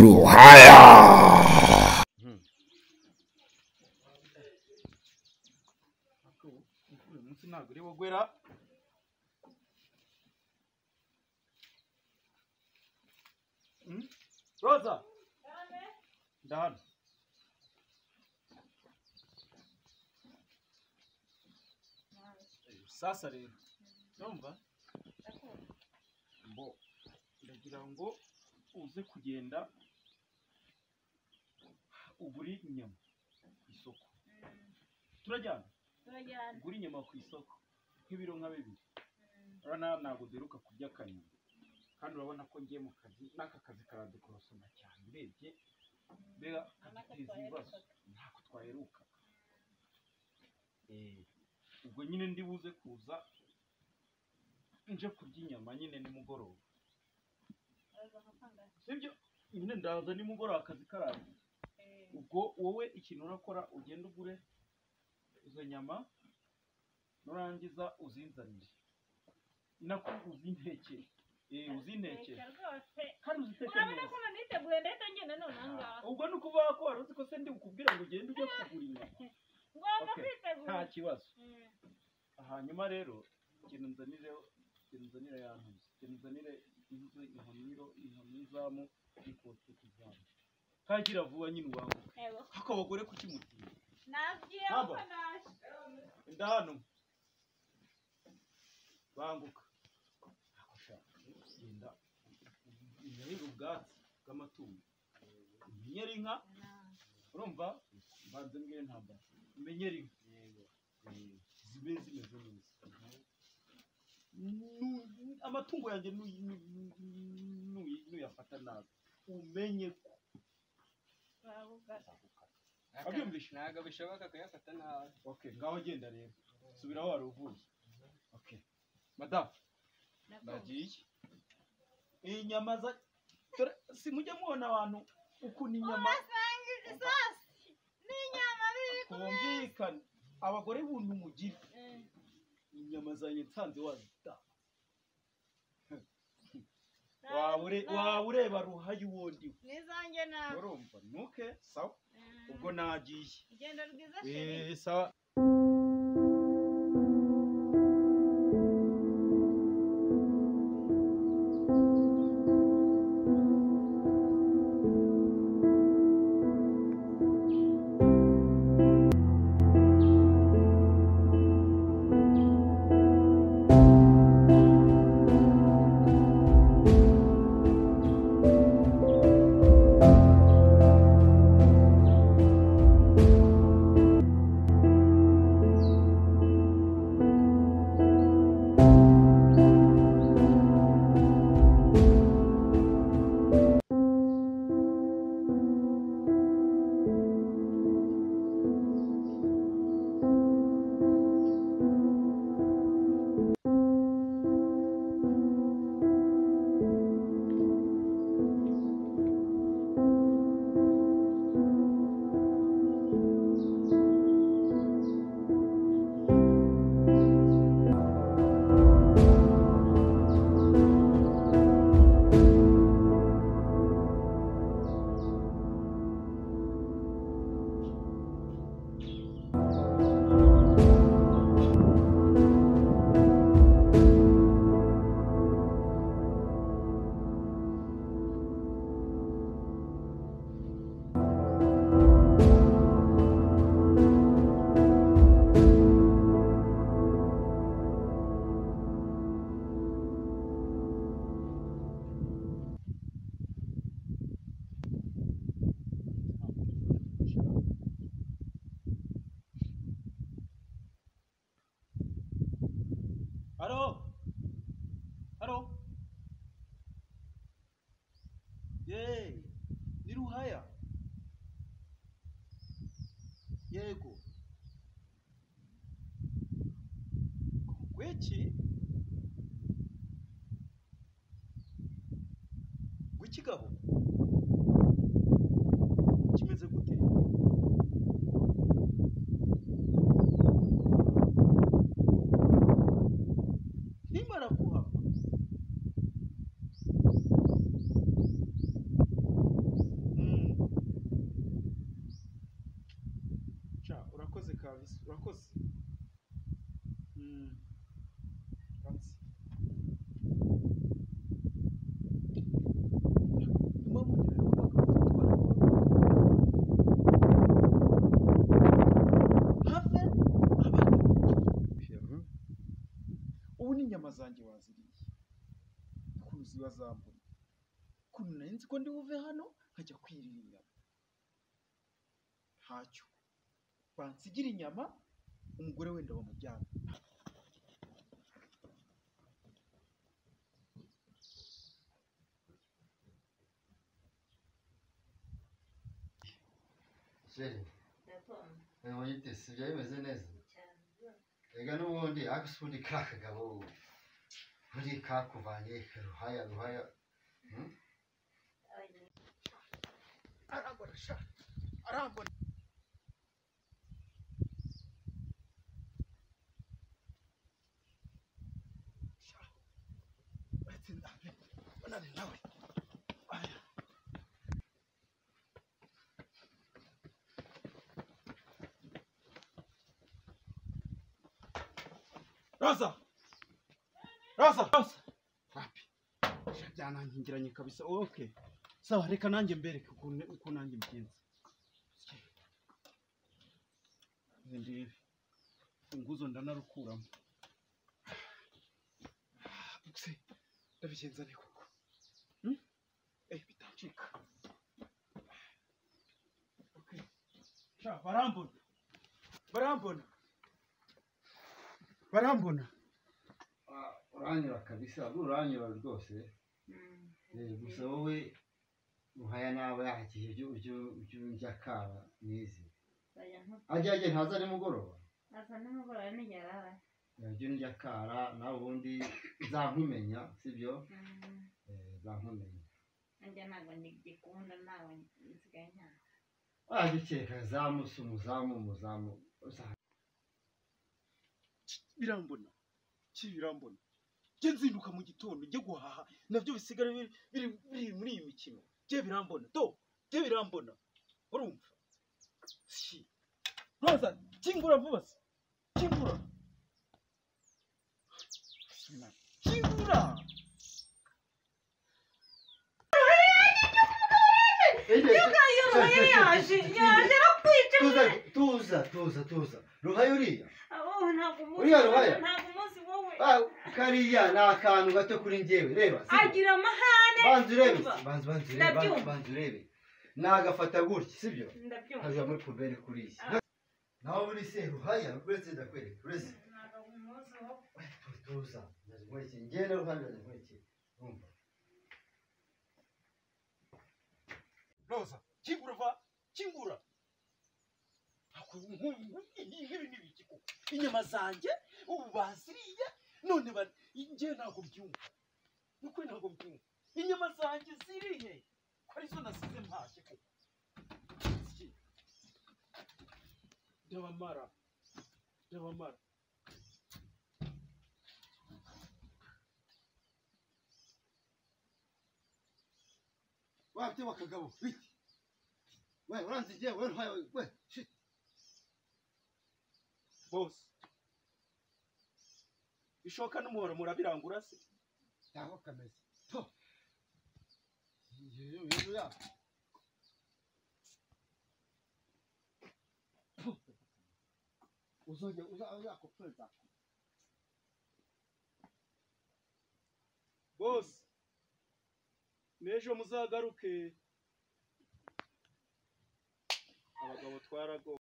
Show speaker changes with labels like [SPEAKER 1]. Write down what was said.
[SPEAKER 1] Ruhaya
[SPEAKER 2] ntabwo uri bugwera roza ndahano sasa rero urumva ndagira ngo uze kugenda. Ugure inyama ku isoko turajyana?
[SPEAKER 3] Turajyana.
[SPEAKER 2] Ugura inyama ku isoko. Nk'ibiro nka bibiri. Urabona ntabwo duheruka kurya akanyama kandi urabona ko ngiye mu kazi. N'aka kazi karadukorosoma cyane. Urebye mbega kaduteza ibibazo. ntabwo twaheruka. Eh, ubwo nyine ndi buze kuza nje kurya inyama nyine nimugoroba. Sibyo? Nyine ndaza nimugoroba akazi karangiye ubwo wowe ikintu urakora ugenda ugure izo nyama nurangiza uzinzanire. Nako uzintekere eh uzintekere kandi uziteke
[SPEAKER 3] urabona
[SPEAKER 2] neza.
[SPEAKER 3] ko naniteguye ndahita ngenda none ahangaha
[SPEAKER 2] ubwo ni ukuvuga ko wari uzi ko se ndi bukubwire ngo ugende ujye kugura inyama?
[SPEAKER 3] Ngomba
[SPEAKER 2] Okay, nta
[SPEAKER 3] kwitegura
[SPEAKER 2] kibazo
[SPEAKER 3] Mm.
[SPEAKER 2] hanyuma rero genda unzanire genda unzanire ya ntuzi genda unzanire inzu inkomiro inkoni y'izamu n'ikoti kuzamu kagira vuba nyine ubanguke hako abagore kukimutinya
[SPEAKER 3] nabwiye
[SPEAKER 2] Ntabwo.
[SPEAKER 3] ko naje
[SPEAKER 2] inda hano banguka genda umenyere ubwatsi bw'amatungo umenyere inka urumva mbanze mbwire ntabwo umenyere inka Eh, zibe zimeze neza amatungo yanjye nuyafata nabi umenye ko. Wabyumvise?
[SPEAKER 4] ntabwo bishoboka kuyafata nabi
[SPEAKER 2] okay ngaho genda rero. Subira aho wari uvuye okay madamu ndagiye inyama za dore simujya mubona abantu ukuntu inyama
[SPEAKER 3] Wasanga isosi n'inyama biri ku meza.
[SPEAKER 2] abagore buntu mugira inyama zanjye nsanze wazita waba ureba ruhaye uwundi
[SPEAKER 3] n'izanjye nawe
[SPEAKER 2] urumva nuke sawa?
[SPEAKER 3] Mm.
[SPEAKER 2] ubwo nagiye. Eh, sawa. Hello? Hello? Yay! Ndiri haya. Yego. Gwichi? Gwichi gabo? Kabisa urakoze Mm. Uramutse. ubu ni inyama zanjye waziriye. Ukuntu ziba zambura ukuntu nari nzi ko ndi buve hano nkajya kwirira ntacyo. Bansigira inyama umugore wenda bamujyana
[SPEAKER 1] nabonye ute si byari bimeze neza? Rega n'ubundi ariko si ubundi ka kagabo buri kakuvanye ruhaya ruhaya hmm?
[SPEAKER 2] arambona sha. Arambona ndabe bonane nawe Rosa! Rosa! Rosa! Wapi? Byanangingiranye kabisa. Okay. Sawa reka nanjye mbereke uko nanjye mbigenza. Ndebe. Funguzo ndanarukuramo. Ndabigenza ne koko. Bitacika. Barambona. Barambona. Barambona.
[SPEAKER 1] Uranyura kabisa uranyura rwose gusa wowe ruhaya nawe njya kaba nizi ajya ajya ntaza nimugoroba
[SPEAKER 3] asa nimugoroba nigera
[SPEAKER 1] ibyo njya kara nawe ubundi zankumenya sibyo? Eh, zankumenya
[SPEAKER 3] njye ntabwo ngikunda ntabwo nsigaye ntabwo
[SPEAKER 1] wajya ukeka zamu si umuzamu umuzamu uza-
[SPEAKER 2] birambona ki birambona njye nzinduka mu gitondo njye guhaha na byo bisigara biri muri iyi mikino. Njye birambona do njye birambona. Urumva? Si. Roza kingura vuba se
[SPEAKER 1] Uriya
[SPEAKER 3] ntabwo wowe
[SPEAKER 1] Ah, kariya ni akantu gato kuri njyewe reba
[SPEAKER 3] agira amahane
[SPEAKER 1] banza urebe banza banza urebe banza- urebe nagafata gutya sibyo
[SPEAKER 3] ndabyumva
[SPEAKER 1] muri puberi kuriya nawe muri se ruhaya uretse ndakwereka uretse tuza nkwerekeye ngenda ruhande nkwerekeye urumva
[SPEAKER 2] roza kingura va kingura nk'ibi ni ibiki koko inyama zanjye ubu baziriye none ba njye ntabwo mbyumva. Nukuri ntabwo mbyumva. Inyama zanjye zirihe ko ari zo nasize mpashye koko Iki? ndabamara. Ndabamara.
[SPEAKER 1] Wabye wakagabo biti we uranzigiye we ruhaya we shit.
[SPEAKER 2] Bose ishoka n'umuhoro murabirangura se?
[SPEAKER 1] Ntaho kameze. Uzongera uzakopfeza
[SPEAKER 2] bose n'ejo muzagaruke. Abagabo twarago